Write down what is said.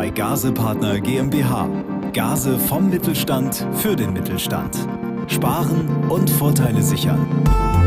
bei Gase Partner GmbH. Gase vom Mittelstand für den Mittelstand. Sparen und Vorteile sichern.